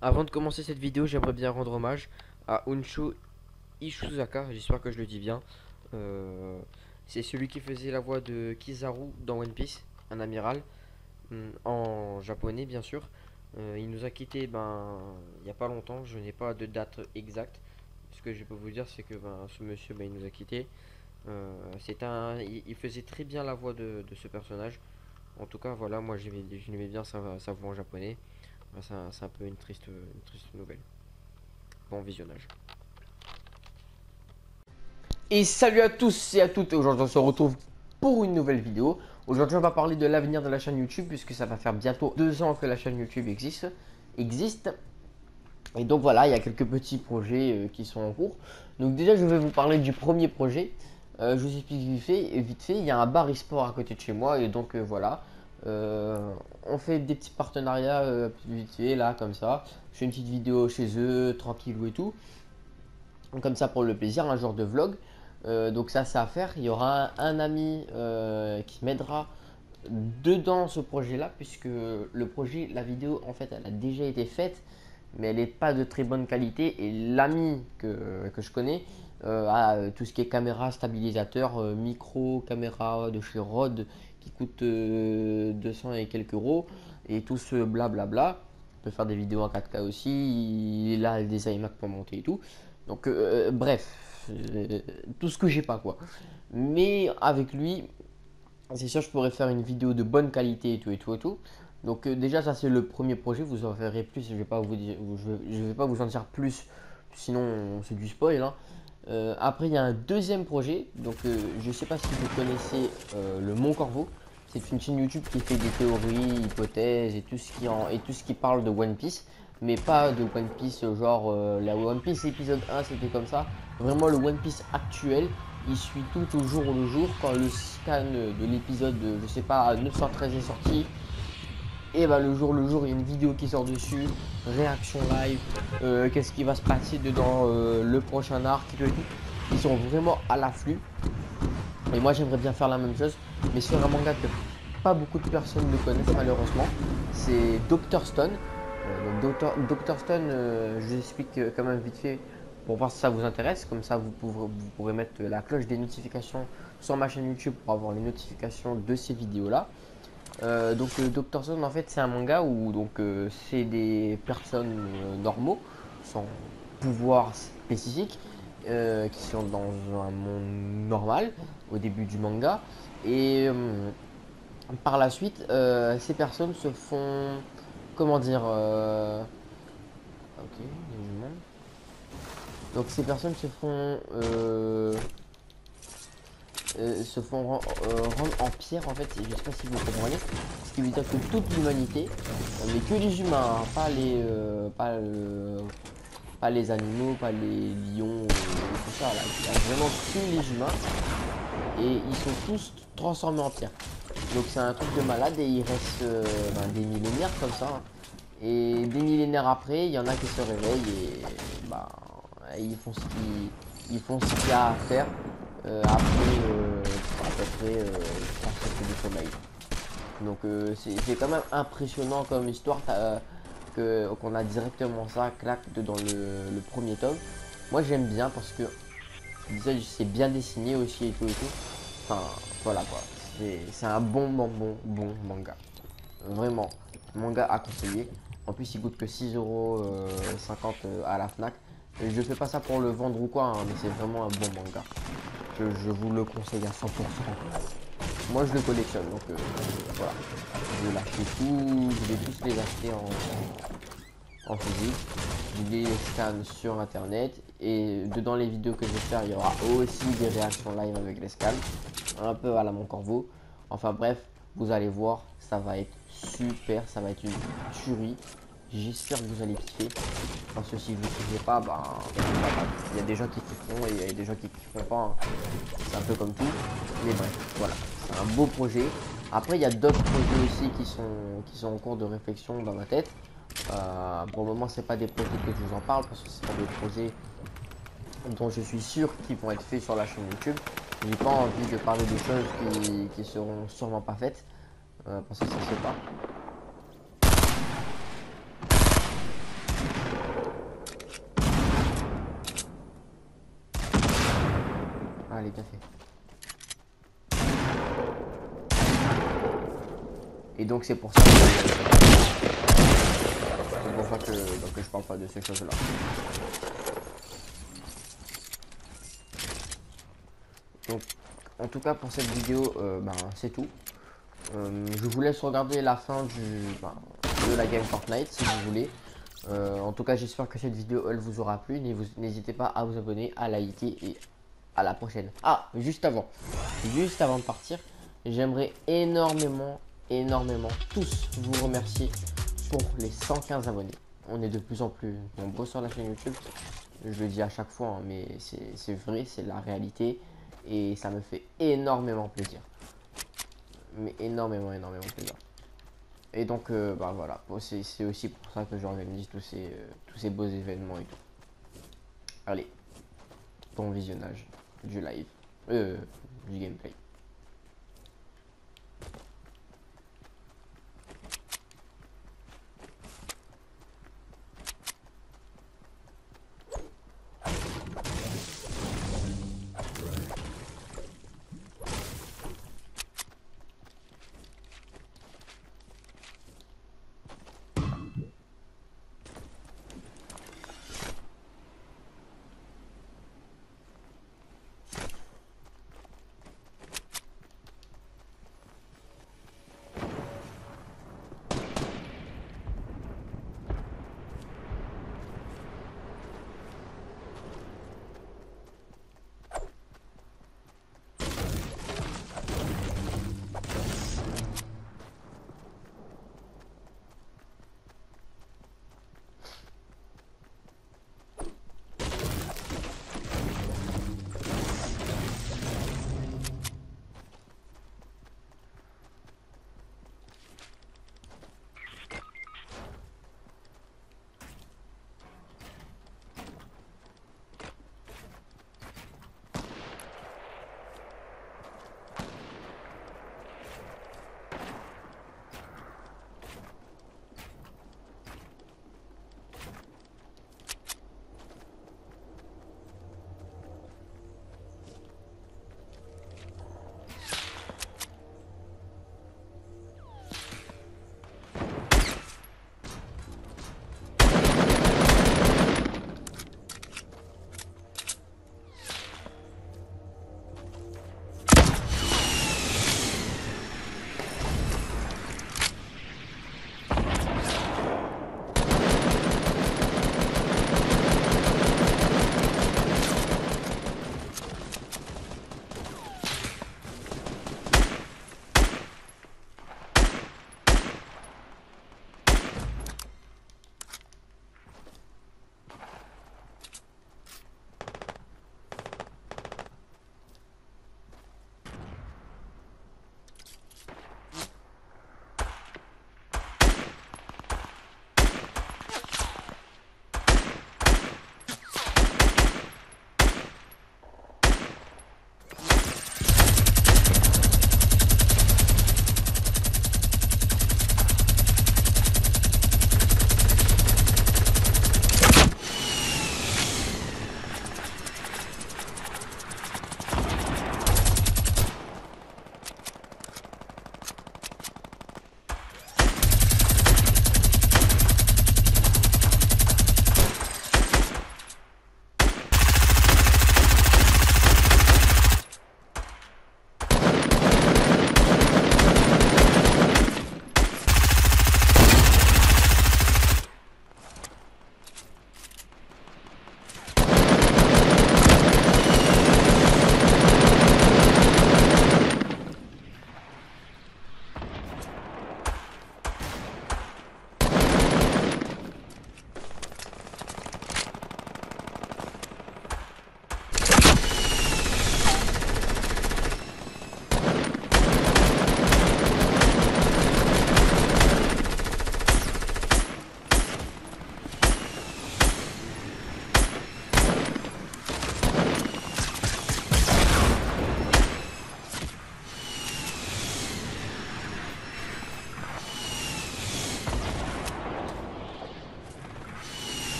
Avant de commencer cette vidéo, j'aimerais bien rendre hommage à Unshu Ishuzaka, j'espère que je le dis bien. Euh, c'est celui qui faisait la voix de Kizaru dans One Piece, un amiral, mm, en japonais bien sûr. Euh, il nous a quitté ben, il n'y a pas longtemps, je n'ai pas de date exacte. Ce que je peux vous dire, c'est que ben, ce monsieur, ben, il nous a quitté. Euh, un, il, faisait très bien la voix de, ce personnage. En tout cas, voilà, moi j'aimais bien sa voix en japonais. C'est un, peu une triste, une triste nouvelle. Bon visionnage. Et salut à tous et à toutes, aujourd'hui on se retrouve pour une nouvelle vidéo. Aujourd'hui on va parler de l'avenir de la chaîne YouTube puisque ça va faire bientôt deux ans que la chaîne YouTube existe. existe. Et donc voilà, il y a quelques petits projets euh, qui sont en cours. Donc déjà je vais vous parler du premier projet. Euh, je vous explique vite fait, vite fait, il y a un bar e-sport à côté de chez moi et donc euh, voilà. Euh, on fait des petits partenariats euh, vite là comme ça. Je fais une petite vidéo chez eux, tranquille et tout. Comme ça pour le plaisir, un genre de vlog. Euh, donc ça c'est à faire. Il y aura un, ami qui m'aidera dedans ce projet là puisque le projet, la vidéo en fait elle a déjà été faite mais elle n'est pas de très bonne qualité et l'ami que, je connais tout ce qui est caméra, stabilisateur, micro, caméra de chez Rode coûte 200 euh, et quelques euros et tout ce blablabla. On peut faire des vidéos en 4K aussi. Il a des iMac pour monter et tout. Donc, euh, bref, euh, tout ce que j'ai pas quoi. Mais avec lui, c'est sûr, je pourrais faire une vidéo de bonne qualité et tout et tout et tout. Donc, déjà, ça c'est le premier projet. Vous en verrez plus. Je vais pas vous dire, je, vais pas vous en dire plus. Sinon, c'est du spoil. Hein. Euh, après, il y a un deuxième projet. Donc, euh, je ne sais pas si vous connaissez euh, le Mont Corvo. C'est une chaîne YouTube qui fait des théories, hypothèses et tout ce qui, et tout ce qui parle de One Piece. Mais pas de One Piece genre la One Piece épisode 1, c'était comme ça. Vraiment le One Piece actuel. Il suit tout au jour le jour. Quand le scan de l'épisode, je sais pas, 913 est sorti, et bah le jour le jour il y a une vidéo qui sort dessus, réaction live, euh, qu'est-ce qui va se passer dedans euh, le prochain arc. Ils sont vraiment à l'afflux. Et moi j'aimerais bien faire la même chose, mais sur un manga que pas beaucoup de personnes ne connaissent malheureusement. C'est Doctor Stone. Euh, donc Doctor, Stone, je vous explique quand même vite fait pour voir si ça vous intéresse. Comme ça vous, vous pourrez mettre la cloche des notifications sur ma chaîne YouTube pour avoir les notifications de ces vidéos là. Euh, donc euh, Doctor Stone en fait c'est un manga où donc euh, c'est des personnes normaux sans pouvoir spécifique qui sont dans un monde normal au début du manga. Et par la suite ces personnes se font comment dire donc ces personnes se font euh, se font euh, rendre en pierre en fait, je sais pas si vous comprenez, ce qui veut dire que toute l'humanité, mais que les humains, hein, pas les euh, pas, pas les animaux, pas les lions, tout ça là, vraiment que les humains et ils sont tous transformés en pierre. Donc c'est un truc de malade et il reste ben, des millénaires comme ça. Hein. Et des millénaires après, il y en a qui se réveillent et bah, ils font ce qu'ils font ce qu'il y a à faire euh, après euh, à euh, sommeil. Donc c'est quand même impressionnant comme histoire qu'on a directement ça, claque, dans le, premier tome. Moi j'aime bien parce que c'est bien dessiné aussi et tout et tout. Enfin voilà quoi. C'est un bon bon bon bon manga. Vraiment, manga à conseiller. En plus il coûte que 6,50€ à la FNAC. Je fais pas ça pour le vendre ou quoi, hein, mais c'est vraiment un bon manga je vous le conseille à 100%. Moi je le collectionne donc euh, voilà. Je vais l'acheter tout, je vais tous les acheter en, en physique. Je les scanne sur internet et dedans les vidéos que je vais faire il y aura aussi des réactions live avec les scans. Un peu à la mon corbeau. Enfin bref, vous allez voir, ça va être super, ça va être une tuerie. J'espère que vous allez kiffer. Parce que si vous kiffez pas, bah, il y a des gens qui kifferont et il y a des gens qui kifferont pas. Hein. C'est un peu comme tout. Mais bref, voilà. C'est un beau projet. Après, il y a d'autres projets aussi qui sont, qui sont en cours de réflexion dans ma tête. Euh, pour le moment, c'est pas des projets que je vous en parle parce que c'est pas des projets dont je suis sûr qu'ils vont être faits sur la chaîne YouTube. J'ai pas envie de parler de choses qui, qui seront sûrement pas faites euh, parce que ça se pas. Bien fait. Et donc c'est pour ça que... Pour ça que, donc, je parle pas de ces choses-là. Donc, en tout cas pour cette vidéo, euh, ben, c'est tout. Euh, je vous laisse regarder la fin du, ben, de la game Fortnite si vous voulez. Euh, en tout cas, j'espère que cette vidéo elle vous aura plu. N'hésitez pas à vous abonner, à liker et à la prochaine. Ah, juste avant, juste avant de partir, j'aimerais énormément, énormément tous vous remercier pour les 115 abonnés. On est de plus en plus nombreux sur la chaîne YouTube. Je le dis à chaque fois, hein, mais c'est vrai, c'est la réalité. Et ça me fait énormément plaisir. Mais énormément, énormément plaisir. Et donc, euh, bah voilà, c'est aussi pour ça que j'organise tous ces, euh, tous ces beaux événements et tout. Allez, bon visionnage du live, euh, du gameplay.